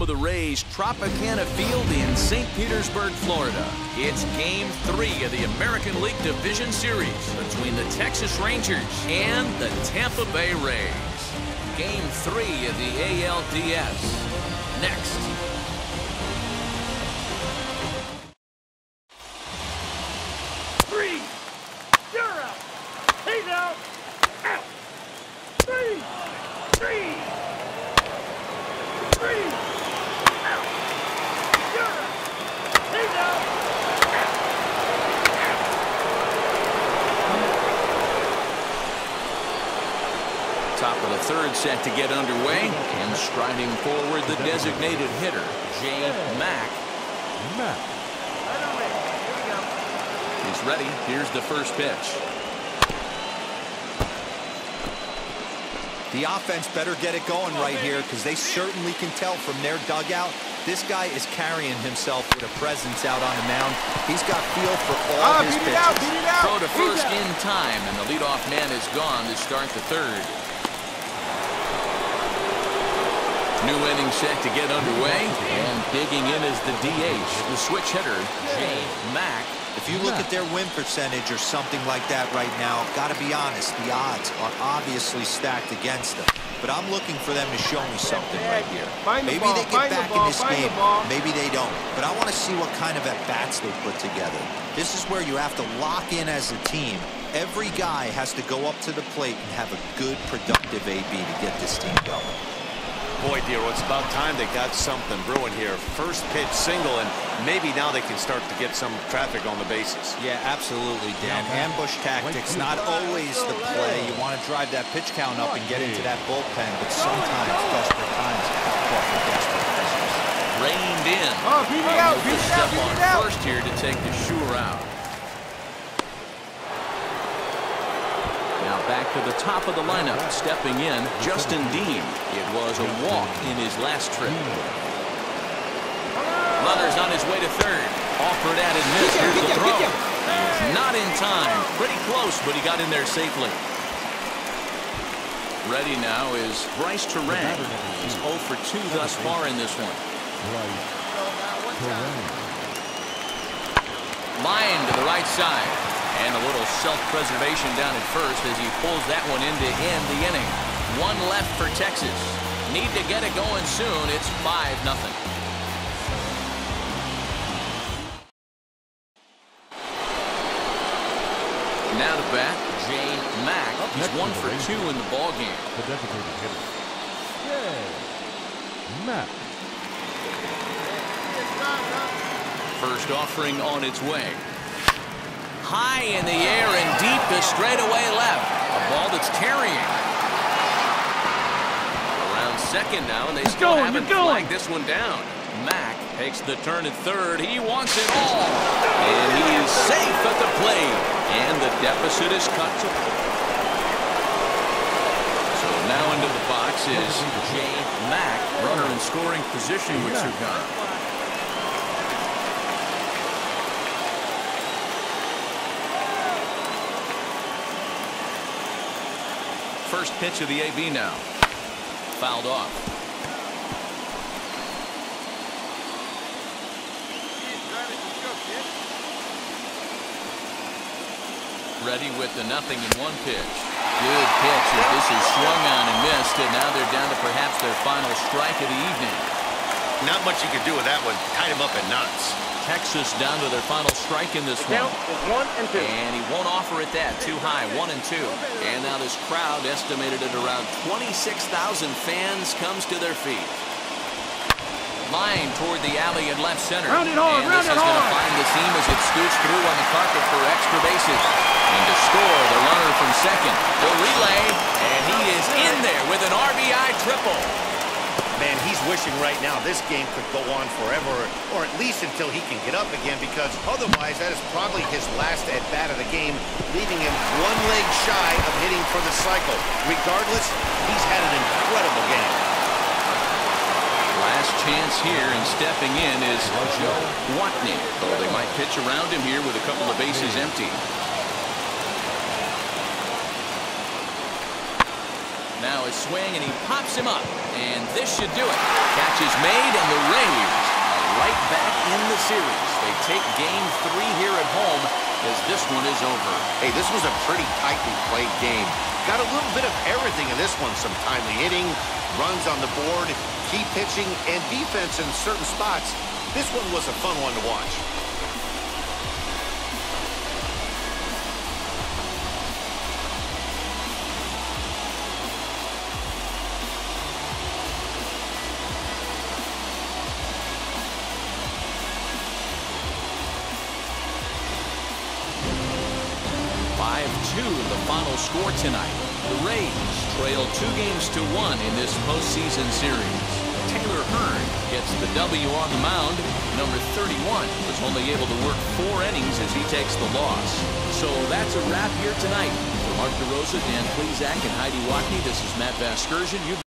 of the Rays Tropicana Field in St. Petersburg, Florida. It's game three of the American League Division Series between the Texas Rangers and the Tampa Bay Rays. Game three of the ALDS. Next. Three. Out. He's. Out. Three. Three. Three. Out. You're out. He's out. Top of the third set to get underway. And striding forward, the designated hitter, Jay Mack. He's ready. Here's the first pitch. The offense better get it going right here because they certainly can tell from their dugout this guy is carrying himself with a presence out on the mound. He's got feel for all his pitches. Throw to first in time, and the leadoff man is gone to start the third. New inning set to get underway, and digging in is the DH, the switch hitter, Jay Mack. If you look at their win percentage or something like that right now, got to be honest, the odds are obviously stacked against them. But I'm looking for them to show me something right here. Maybe they get back in this game. Maybe they don't. But I want to see what kind of at-bats they put together. This is where you have to lock in as a team. Every guy has to go up to the plate and have a good, productive AB to get this team going. Boy, Dero, it's about time they got something brewing here. First pitch single, and maybe now they can start to get some traffic on the bases. Yeah, absolutely, Dan. Ambush tactics, not always the play. You want to drive that pitch count up and get into that bullpen, but sometimes desperate times call for desperate measures. Reined in. Oh, beat it out, He'll beat it out, beat on it out. first here to take the sure out. Back to the top of the lineup, stepping in, Justin Dean. It was a walk in his last trip. Runner's on his way to third. Offered at and missed. Here's the throw. It's not in time. Pretty close, but he got in there safely. Ready now is Bryce Terang. He's 0 for 2 thus far in this one. Line to the right side. And a little self-preservation down at first as he pulls that one in to end the inning. One left for Texas. Need to get it going soon. It's 5 nothing. Now to bat, Jay Mack. He's one for two in the ball game. The designated hitter. Yay. Matt. First offering on its way. High in the air and deep to straightaway left. A ball that's carrying. Around second now, and they still going, haven't you're going. flagged this one down. Mack takes the turn at third. He wants it all. And he is safe at the plate. And the deficit is cut to So now into the box is Jay Mack, runner in scoring position with two First pitch of the AB now. Fouled off. Ready with the nothing in one pitch. Good pitch as this is swung on and missed, and now they're down to perhaps their final strike of the evening. Not much you can do with that one. Tied him up in knots. Texas down to their final strike in this one. One and two. And he won't offer it that. Too high. One and two. And now this crowd, estimated at around 26,000 fans, comes to their feet. Line toward the alley and left center. Round it hard, and round this it is going to find the seam as it scoots through on the carpet for extra bases. And to score, the runner from second. The relay, and he is in there with an RBI triple. Man, he's wishing right now this game could go on forever, or at least until he can get up again, because otherwise that is probably his last at-bat of the game, leaving him one leg shy of hitting for the cycle. Regardless, he's had an incredible game. Last chance here, and stepping in is Joe Watney. Though they might pitch around him here with a couple of bases empty. Now now is swing, and he pops him up. And this should do it. Catch is made, and the Rays are right back in the series. They take game three here at home as this one is over. Hey, this was a pretty tightly played game. Got a little bit of everything in this one. Some timely hitting, runs on the board, key pitching, and defense in certain spots. This one was a fun one to watch. Five-two, the final score tonight. The Rays trail two games to one in this postseason series. Taylor Hearn gets the W on the mound. Number 31 was only able to work four innings as he takes the loss. So that's a wrap here tonight. For Mark DeRosa, Dan Plesac, and Heidi Watney, this is Matt Vasgersian. You've